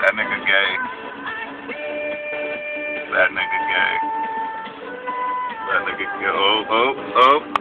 That nigga gay. That nigga gay. That nigga gay. Oh, oh, oh.